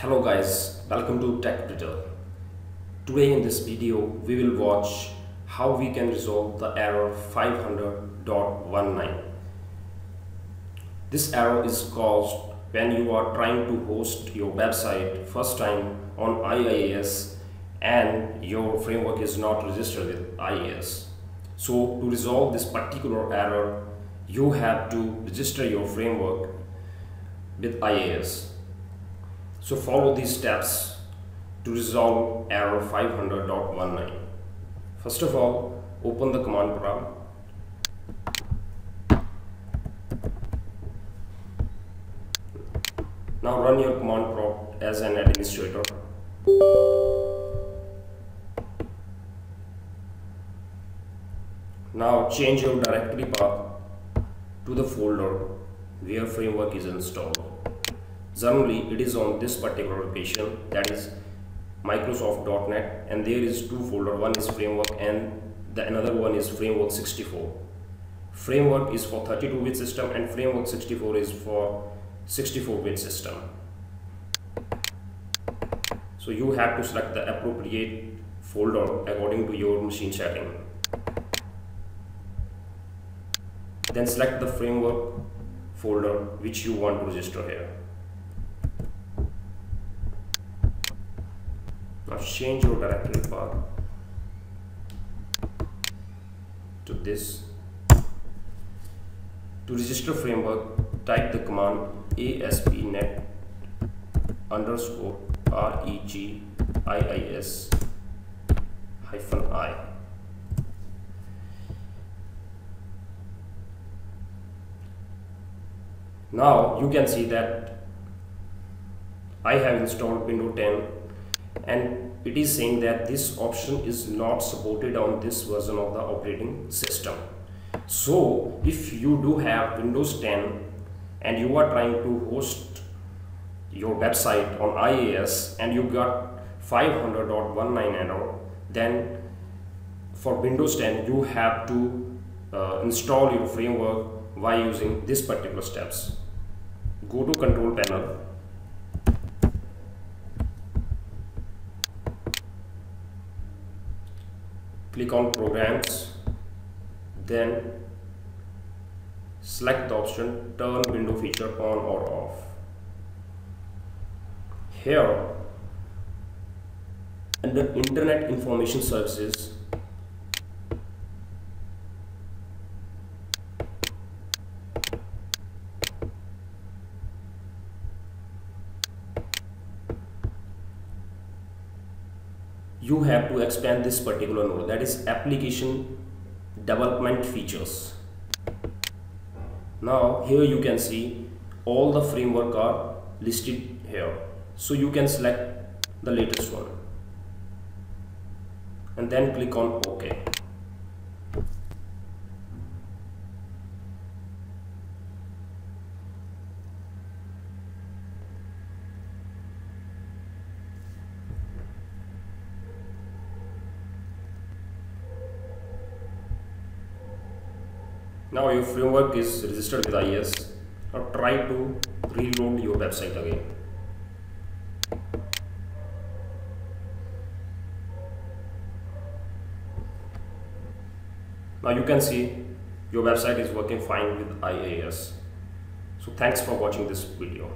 Hello guys, welcome to Tech Tutor. Today in this video we will watch how we can resolve the error 500.19. This error is caused when you are trying to host your website first time on IIS and your framework is not registered with IIS. So to resolve this particular error, you have to register your framework with IIS. So follow these steps to resolve error 500.19. First of all, open the command prompt. Now run your command prompt as an administrator. Now change your directory path to the folder where framework is installed. Generally, it is on this particular location that is Microsoft.NET and there is two folder. One is framework and the another one is framework 64 framework is for 32 bit system and framework 64 is for 64 bit system. So you have to select the appropriate folder according to your machine setting. Then select the framework folder which you want to register here change your directory path to this. To register framework type the command aspnet underscore regis hyphen i. Now you can see that I have installed Windows 10 and it is saying that this option is not supported on this version of the operating system. So if you do have Windows 10 and you are trying to host your website on IIS and you got 500.19 error then for Windows 10 you have to uh, install your framework by using this particular steps. Go to control panel click on programs then select the option turn window feature on or off. Here under internet information services you have to expand this particular node. That is application development features. Now here you can see all the framework are listed here. So you can select the latest one and then click on ok now your framework is registered with IIS now try to reload your website again. Now you can see your website is working fine with IIS so thanks for watching this video